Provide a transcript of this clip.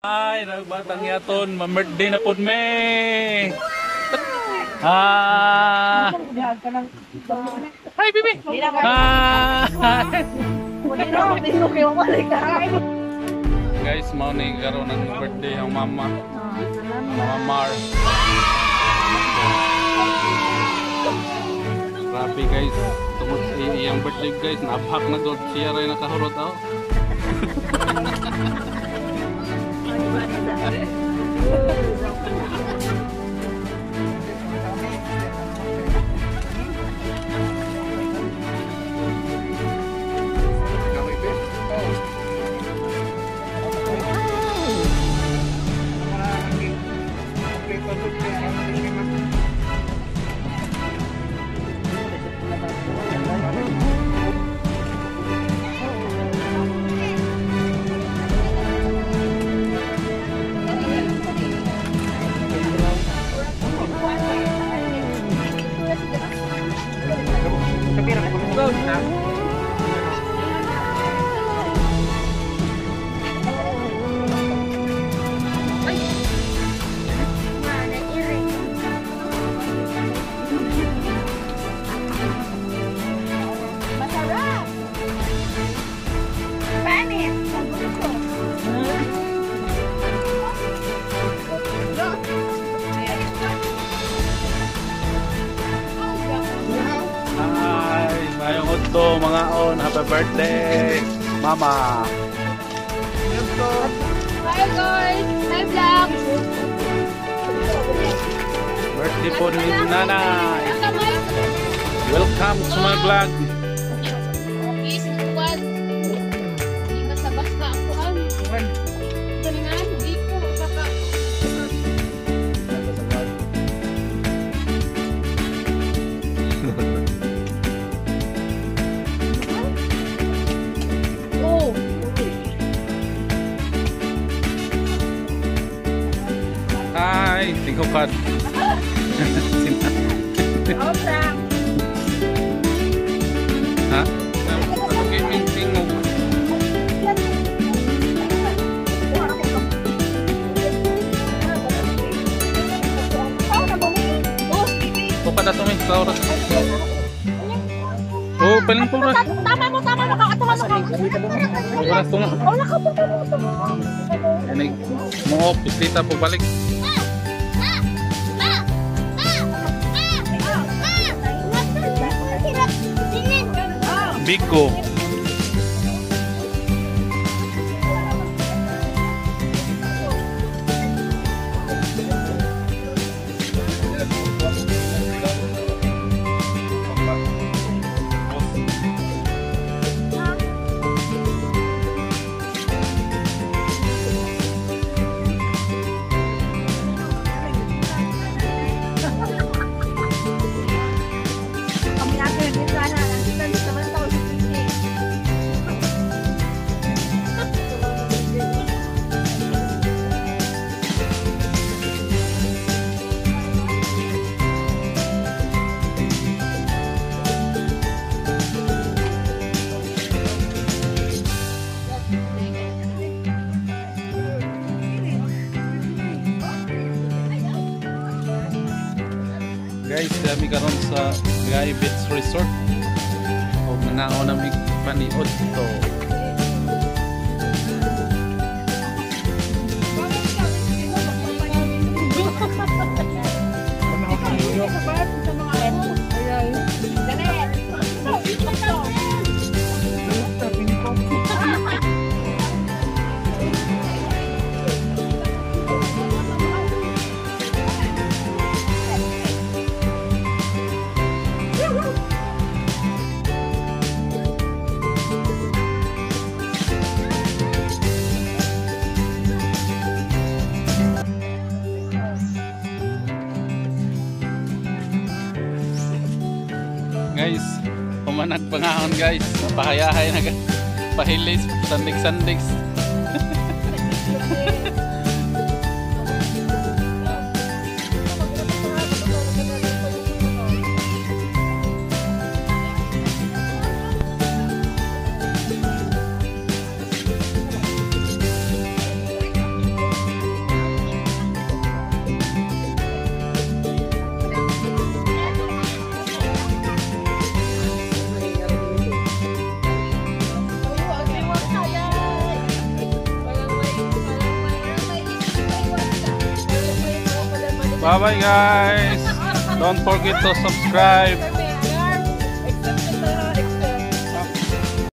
Ay, nagbatang yaton, ma-birthday na po me. Ah. Hi, bibi. Hi. Guys, mau ni karon ng birthday ang mama. Mama. Grabe guys, tungod sa iyang birthday guys, naabhak na doon siya rin nakahurot oh. Masarap! Udto mga on. Happy birthday, mama. Hi guys! Hi vlog! Birthday po ni nanay. Welcome to my vlog. Hi, tingko ka. Obra! ha? Ano gaming tingog? Buka na tumi sa oras. Oh, paling na. Tama mo, tama mo, kakatuwa mo Oras to nga. Wala ka po, ay mo puslita po balik. domingo Guys, dami karon sa Gay Beach Resort. O nangaon na mig paniod to. Pumanag pangahon guys. Pahayahay na pahilis, sandig-sandig. Bye bye guys. Don't forget to subscribe.